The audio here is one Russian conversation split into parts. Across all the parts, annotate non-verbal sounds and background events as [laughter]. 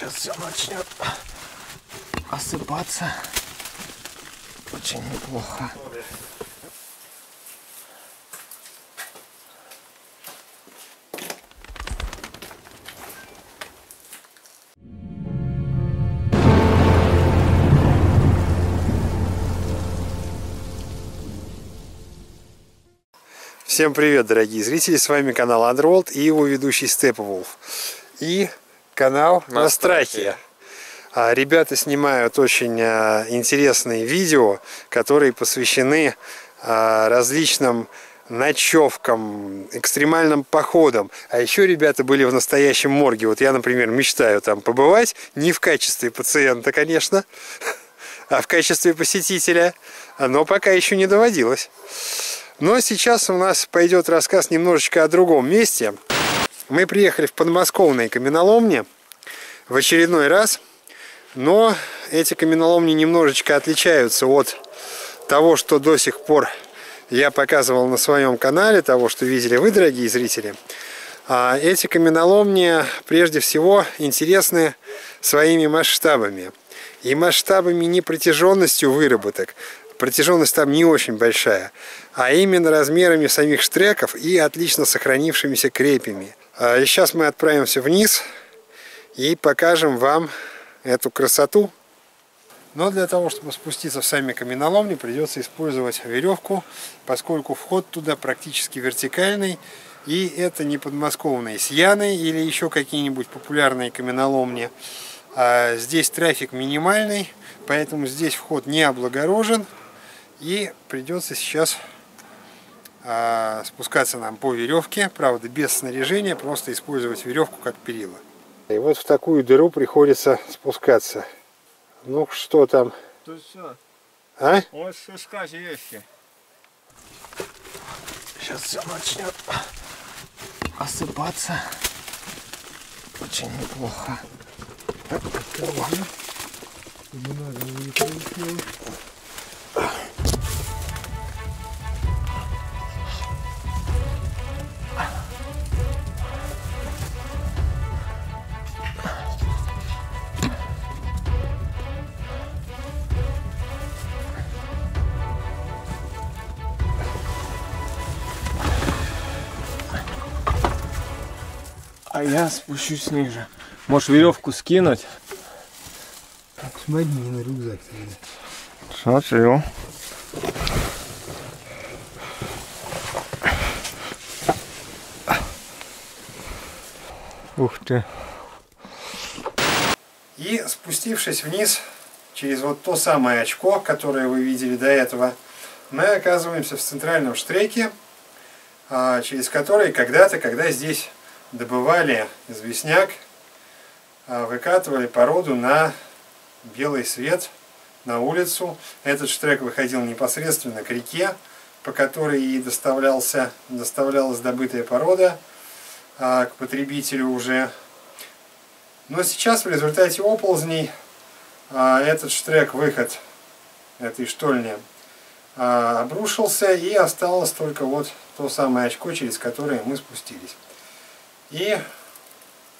Сейчас все начнет осыпаться. Очень неплохо. Всем привет, дорогие зрители! С вами канал Underworld и его ведущий Степволф. И канал Настрахия. А, Ребята снимают очень а, интересные видео, которые посвящены а, различным ночевкам, экстремальным походам. А еще ребята были в настоящем морге. Вот я, например, мечтаю там побывать, не в качестве пациента, конечно, [laughs] а в качестве посетителя. Но пока еще не доводилось. Но сейчас у нас пойдет рассказ немножечко о другом месте. Мы приехали в подмосковные каменоломни в очередной раз. Но эти каменоломни немножечко отличаются от того, что до сих пор я показывал на своем канале, того, что видели вы, дорогие зрители. А эти каменоломни прежде всего интересны своими масштабами. И масштабами не протяженностью выработок, протяженность там не очень большая, а именно размерами самих штреков и отлично сохранившимися крепями. А, и сейчас мы отправимся вниз и покажем вам эту красоту. Но для того, чтобы спуститься в сами каменоломни, придется использовать веревку, поскольку вход туда практически вертикальный. И это не подмосковные Сьяны или еще какие-нибудь популярные каменоломни. А здесь трафик минимальный, поэтому здесь вход не облагорожен. И придется сейчас спускаться нам по веревке, правда без снаряжения, просто использовать веревку как перила. И вот в такую дыру приходится спускаться. Ну что там? Тут все. А? Вот спускать вещи. Сейчас все начнет осыпаться. Очень неплохо. Так. Не надо, не А я спущусь ниже. Можешь веревку скинуть? Смотри на рюкзак. Смотрю. Ух ты. И спустившись вниз через вот то самое очко, которое вы видели до этого, мы оказываемся в центральном штреке, а, через который когда-то, когда здесь добывали известняк, а, выкатывали породу на белый свет, на улицу. Этот штрек выходил непосредственно к реке, по которой и доставлялся, доставлялась добытая порода а, к потребителю уже. Но сейчас в результате оползней а, этот штрек, выход этой штольни, обрушился и осталось только вот то самое очко, через которое мы спустились. И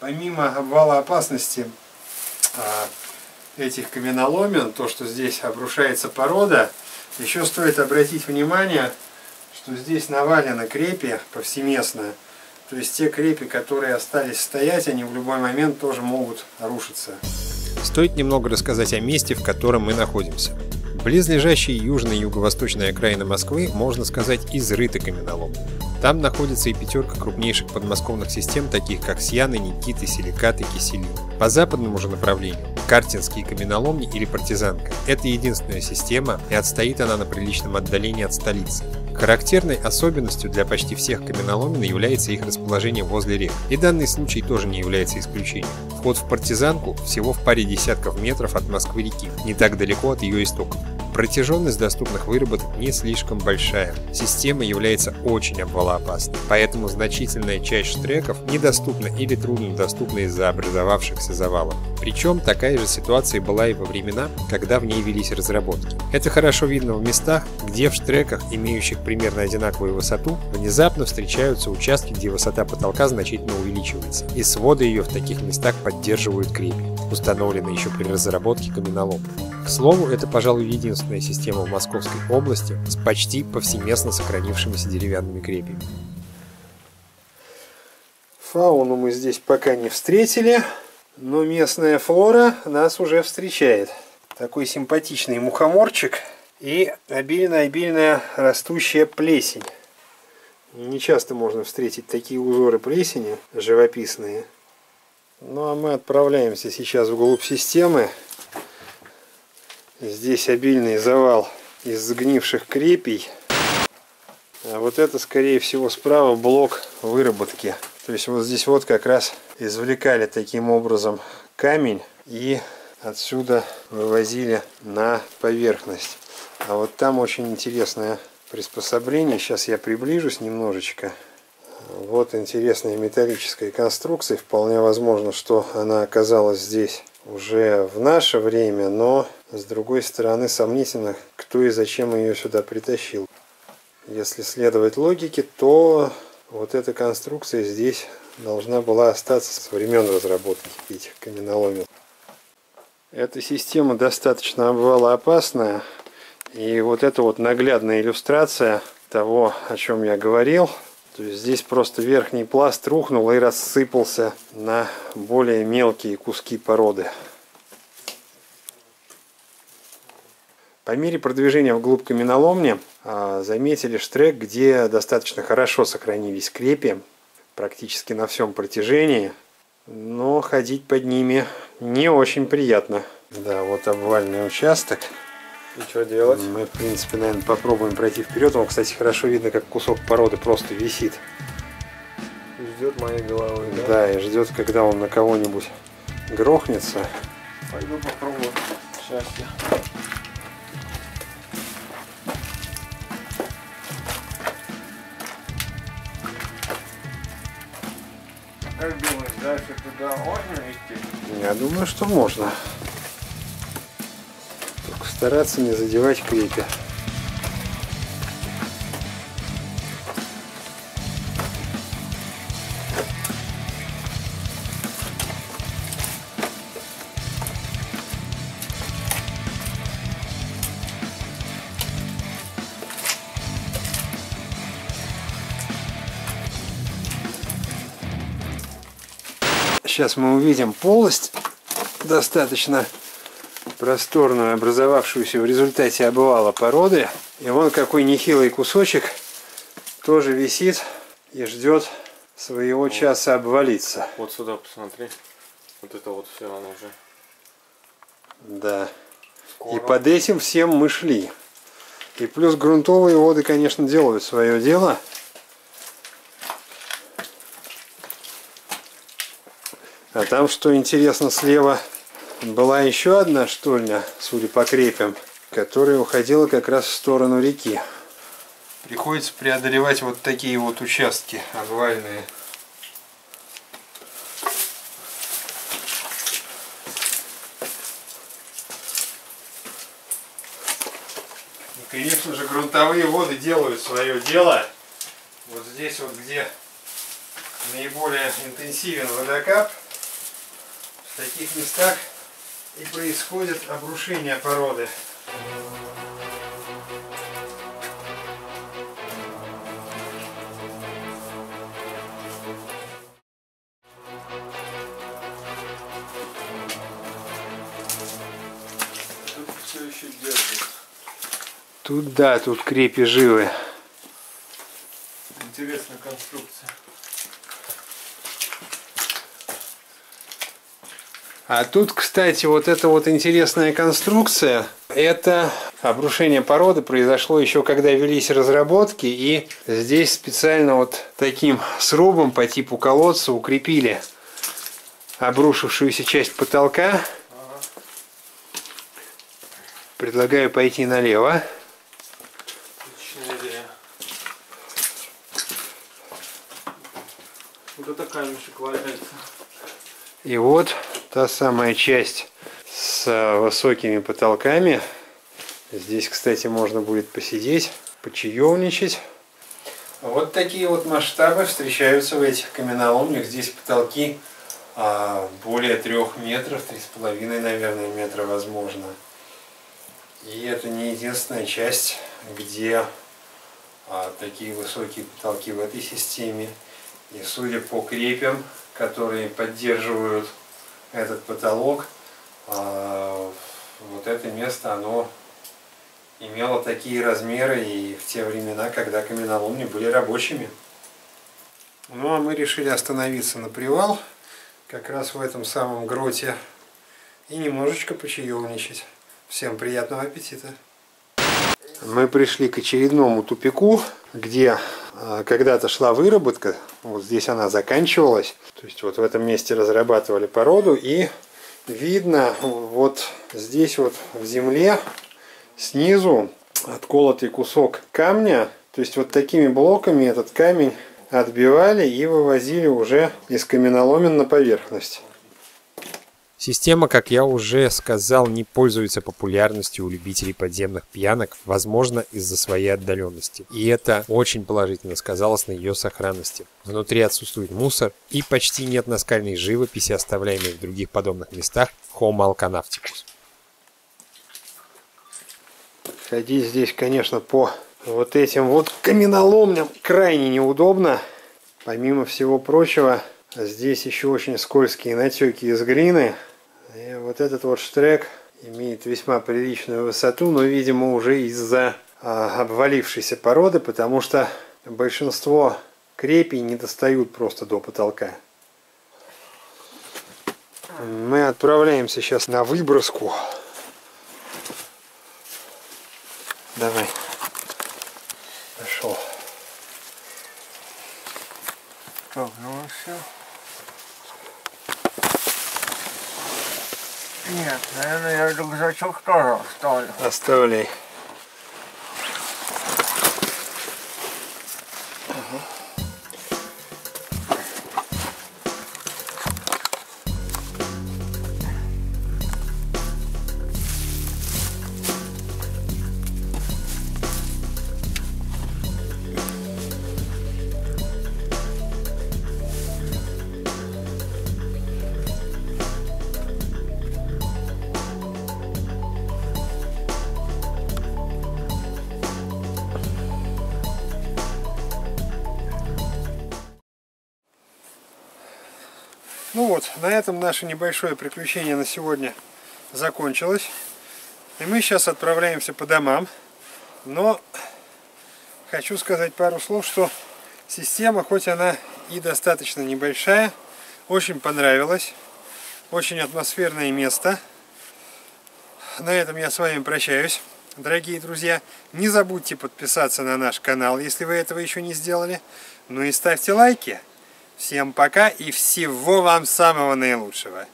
помимо обвала опасности а, этих каменоломен, то, что здесь обрушается порода, еще стоит обратить внимание, что здесь навалено крепи повсеместно. То есть те крепи, которые остались стоять, они в любой момент тоже могут рушиться. Стоит немного рассказать о месте, в котором мы находимся. Близлежащие южная и юго-восточная окраины Москвы, можно сказать, изрыты каменоломами. Там находится и пятерка крупнейших подмосковных систем, таких как Сьяны, Никиты, Силикаты, Кисели. По западному же направлению – Картинские каменоломни или Партизанка. Это единственная система, и отстоит она на приличном отдалении от столицы. Характерной особенностью для почти всех каменоломен является их расположение возле рек, и данный случай тоже не является исключением. Вход в партизанку всего в паре десятков метров от Москвы-реки, не так далеко от ее истоков. Протяженность доступных выработок не слишком большая. Система является очень обвалоопасной, поэтому значительная часть штреков недоступна или труднодоступна из-за образовавшихся завалов. Причем такая же ситуация была и во времена, когда в ней велись разработки. Это хорошо видно в местах, где в штреках, имеющих примерно одинаковую высоту, внезапно встречаются участки, где высота потолка значительно увеличивается, и своды ее в таких местах поддерживают крепи. установленной еще при разработке каменолома. К слову, это, пожалуй, единственная система в Московской области с почти повсеместно сохранившимися деревянными крепями. Фауну мы здесь пока не встретили, но местная флора нас уже встречает. Такой симпатичный мухоморчик и обильно-обильная растущая плесень. Не часто можно встретить такие узоры плесени живописные. Ну а мы отправляемся сейчас вглубь системы. Здесь обильный завал из сгнивших крепей. А вот это, скорее всего, справа блок выработки. То есть вот здесь вот как раз извлекали таким образом камень и отсюда вывозили на поверхность. А вот там очень интересное приспособление. Сейчас я приближусь немножечко. Вот интересная металлическая конструкция. Вполне возможно, что она оказалась здесь уже в наше время, но с другой стороны сомнительно, кто и зачем ее сюда притащил. Если следовать логике, то вот эта конструкция здесь должна была остаться с времен разработки этих каменоломен. Эта система достаточно обвалоопасная. И вот это вот наглядная иллюстрация того, о чем я говорил. То есть здесь просто верхний пласт рухнул и рассыпался на более мелкие куски породы. По мере продвижения вглубь каменоломни а, заметили штрек, где достаточно хорошо сохранились крепи, практически на всем протяжении, но ходить под ними не очень приятно. Да, вот обвальный участок. И что делать? Мы, в принципе, наверное, попробуем пройти вперед. Он, кстати, хорошо видно, как кусок породы просто висит. Ждет моей головы, да? Да, и ждет, когда он на кого-нибудь грохнется. Пойду попробую счастье. Дальше туда можно идти? Я думаю, что можно. Только стараться не задевать крепи. Сейчас мы увидим полость достаточно просторную, образовавшуюся в результате обвала породы. И вон какой нехилый кусочек тоже висит и ждет своего часа обвалиться. Вот сюда посмотри. Вот это вот все оно уже. Да. И под этим всем мы шли. И плюс грунтовые воды, конечно, делают свое дело. А там, что интересно, слева была еще одна штольня, судя по крепям, которая уходила как раз в сторону реки. Приходится преодолевать вот такие вот участки обвальные. И, конечно же, грунтовые воды делают свое дело. Вот здесь вот, где наиболее интенсивен водокап, в таких местах и происходит обрушение породы. Тут все еще держит. Тут да, тут крепи живы. Интересная конструкция. А тут, кстати, вот эта вот интересная конструкция, это обрушение породы произошло еще когда велись разработки, и здесь специально вот таким срубом по типу колодца укрепили обрушившуюся часть потолка. Предлагаю пойти налево. Вот это камешек валяется. И вот та самая часть с э, высокими потолками. Здесь, кстати, можно будет посидеть, почаевничать. Вот такие вот масштабы встречаются в этих каменоломнях. Здесь потолки а, более трех метров, три с половиной, наверное, метра возможно. И это не единственная часть, где а, такие высокие потолки в этой системе. И судя по крепям, которые поддерживают этот потолок, а, вот это место, оно имело такие размеры и в те времена, когда каменоломни были рабочими. Ну а мы решили остановиться на привал, как раз в этом самом гроте, и немножечко почаевничать. Всем приятного аппетита! Мы пришли к очередному тупику, где когда-то шла выработка, вот здесь она заканчивалась, то есть вот в этом месте разрабатывали породу, и видно вот здесь вот в земле снизу отколотый кусок камня, то есть вот такими блоками этот камень отбивали и вывозили уже из каменоломен на поверхность. Система, как я уже сказал, не пользуется популярностью у любителей подземных пьянок, возможно, из-за своей отдаленности. И это очень положительно сказалось на ее сохранности. Внутри отсутствует мусор и почти нет наскальной живописи, оставляемой в других подобных местах Homo alcanavticus. Ходить здесь, конечно, по вот этим вот каменоломням крайне неудобно. Помимо всего прочего, здесь еще очень скользкие натеки из глины. И вот этот вот штрек имеет весьма приличную высоту, но, видимо, уже из-за а, обвалившейся породы, потому что большинство крепей не достают просто до потолка. Мы отправляемся сейчас на выброску. Давай. Пошел. Так, ну все. Нет, наверное, я рюкзачок тоже оставлю. Оставляй. Ну вот, на этом наше небольшое приключение на сегодня закончилось. И мы сейчас отправляемся по домам. Но хочу сказать пару слов, что система, хоть она и достаточно небольшая, очень понравилась. Очень атмосферное место. На этом я с вами прощаюсь. Дорогие друзья, не забудьте подписаться на наш канал, если вы этого еще не сделали. Ну и ставьте лайки. Всем пока и всего вам самого наилучшего.